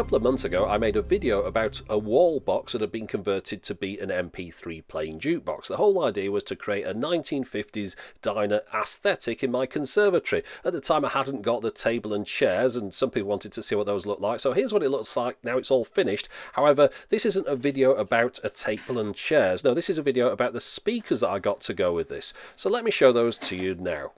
couple of months ago, I made a video about a wall box that had been converted to be an MP3 playing jukebox. The whole idea was to create a 1950s diner aesthetic in my conservatory. At the time, I hadn't got the table and chairs, and some people wanted to see what those looked like. So here's what it looks like now it's all finished. However, this isn't a video about a table and chairs. No, this is a video about the speakers that I got to go with this. So let me show those to you now.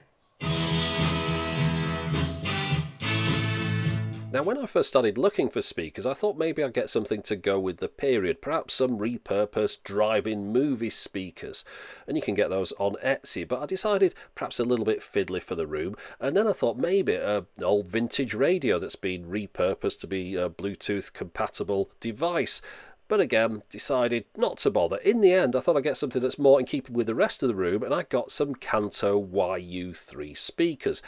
Now, when I first started looking for speakers, I thought maybe I'd get something to go with the period, perhaps some repurposed drive-in movie speakers. And you can get those on Etsy, but I decided perhaps a little bit fiddly for the room. And then I thought maybe uh, an old vintage radio that's been repurposed to be a Bluetooth compatible device but again decided not to bother. In the end, I thought I'd get something that's more in keeping with the rest of the room, and I got some Kanto YU3 speakers.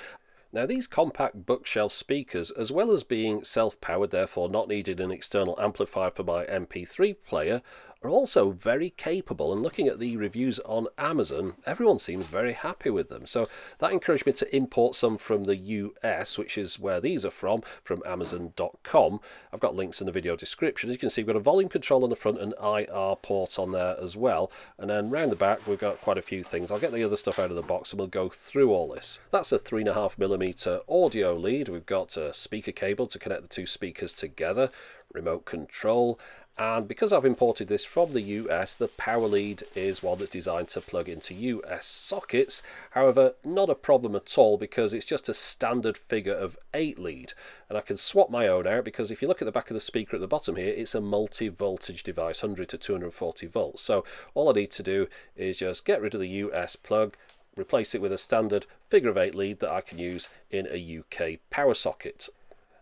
Now these compact bookshelf speakers, as well as being self-powered, therefore not needing an external amplifier for my MP3 player, are also very capable. And looking at the reviews on Amazon everyone seems very happy with them. So that encouraged me to import some from the US which is where these are from from amazon.com I've got links in the video description. As you can see we've got a volume control on the front and IR port on there as well. And then round the back we've got quite a few things. I'll get the other stuff out of the box and we'll go through all this. That's a three and a half millimeter audio lead. We've got a speaker cable to connect the two speakers together. Remote control and because I've imported this from the US the power lead is one that's designed to plug into US sockets. However not a problem at all because it's just a standard figure of 8 lead. And I can swap my own out because if you look at the back of the speaker at the bottom here it's a multi-voltage device 100 to 240 volts. So all I need to do is just get rid of the US plug replace it with a standard figure of 8 lead that I can use in a UK power socket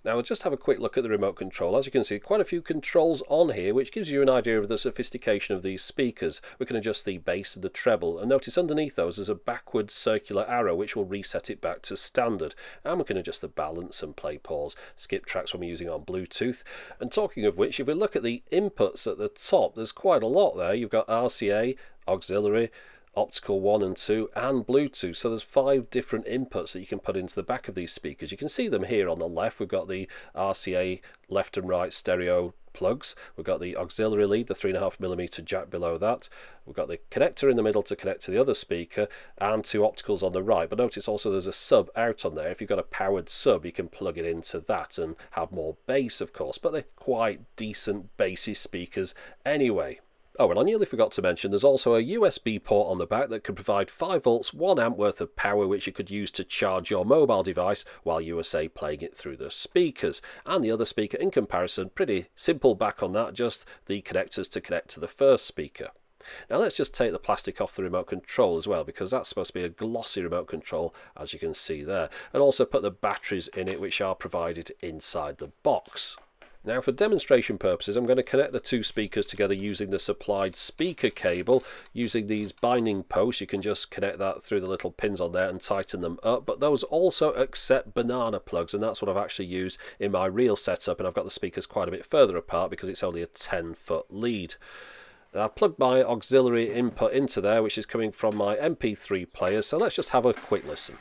now we'll just have a quick look at the remote control. As you can see, quite a few controls on here, which gives you an idea of the sophistication of these speakers. We can adjust the bass and the treble, and notice underneath those there's a backwards circular arrow which will reset it back to standard. And we can adjust the balance and play pause, skip tracks when we're using on Bluetooth. And talking of which, if we look at the inputs at the top, there's quite a lot there. You've got RCA, auxiliary, optical 1 and 2 and Bluetooth. So there's five different inputs that you can put into the back of these speakers. You can see them here on the left. We've got the RCA left and right stereo plugs. We've got the auxiliary lead the 3.5mm jack below that. We've got the connector in the middle to connect to the other speaker and two opticals on the right. But notice also there's a sub out on there. If you've got a powered sub you can plug it into that and have more bass of course but they're quite decent bassy speakers anyway Oh, and I nearly forgot to mention there's also a USB port on the back that can provide 5 volts, 1 amp worth of power which you could use to charge your mobile device while you were, say, playing it through the speakers. And the other speaker, in comparison, pretty simple back on that, just the connectors to connect to the first speaker. Now let's just take the plastic off the remote control as well because that's supposed to be a glossy remote control as you can see there and also put the batteries in it which are provided inside the box. Now for demonstration purposes I'm going to connect the two speakers together using the supplied speaker cable using these binding posts you can just connect that through the little pins on there and tighten them up but those also accept banana plugs and that's what I've actually used in my real setup and I've got the speakers quite a bit further apart because it's only a 10 foot lead. I've plugged my auxiliary input into there which is coming from my MP3 player so let's just have a quick listen.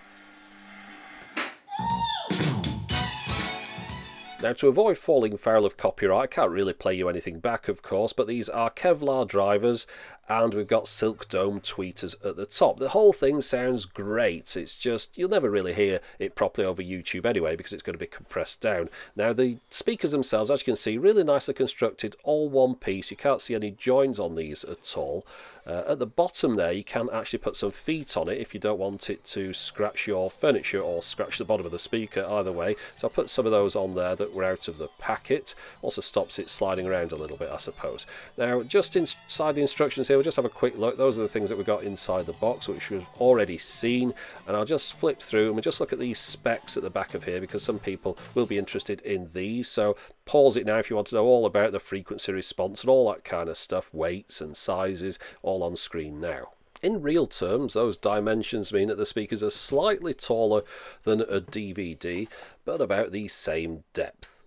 Now to avoid falling foul of copyright, I can't really play you anything back of course, but these are Kevlar drivers and we've got Silk Dome tweeters at the top. The whole thing sounds great, it's just, you'll never really hear it properly over YouTube anyway because it's going to be compressed down. Now the speakers themselves, as you can see, really nicely constructed, all one piece, you can't see any joins on these at all. Uh, at the bottom there you can actually put some feet on it if you don't want it to scratch your furniture or scratch the bottom of the speaker either way. So I put some of those on there that were out of the packet. Also stops it sliding around a little bit I suppose. Now just inside the instructions here we'll just have a quick look. Those are the things that we got inside the box which we've already seen. And I'll just flip through and we'll just look at these specs at the back of here because some people will be interested in these. So pause it now if you want to know all about the frequency response and all that kind of stuff weights and sizes all on screen now. In real terms, those dimensions mean that the speakers are slightly taller than a DVD, but about the same depth.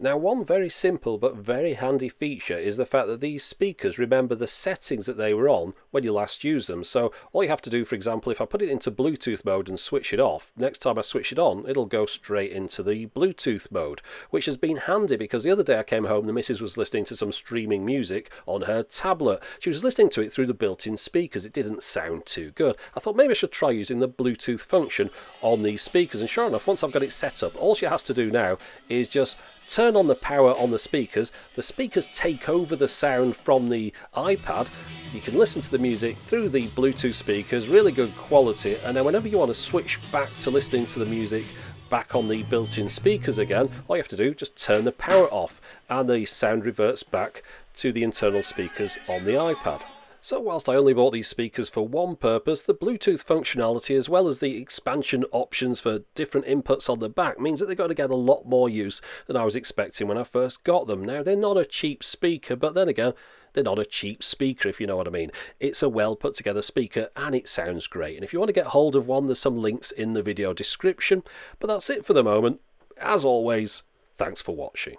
Now one very simple but very handy feature is the fact that these speakers remember the settings that they were on when you last used them. So all you have to do, for example, if I put it into Bluetooth mode and switch it off, next time I switch it on, it'll go straight into the Bluetooth mode, which has been handy because the other day I came home, the missus was listening to some streaming music on her tablet. She was listening to it through the built-in speakers. It didn't sound too good. I thought maybe I should try using the Bluetooth function on these speakers. And sure enough, once I've got it set up, all she has to do now is just turn on the power on the speakers, the speakers take over the sound from the iPad, you can listen to the music through the Bluetooth speakers, really good quality, and then whenever you want to switch back to listening to the music back on the built-in speakers again, all you have to do just turn the power off and the sound reverts back to the internal speakers on the iPad. So whilst I only bought these speakers for one purpose, the Bluetooth functionality as well as the expansion options for different inputs on the back means that they're going to get a lot more use than I was expecting when I first got them. Now they're not a cheap speaker, but then again, they're not a cheap speaker if you know what I mean. It's a well put together speaker and it sounds great. And if you want to get hold of one, there's some links in the video description. But that's it for the moment. As always, thanks for watching.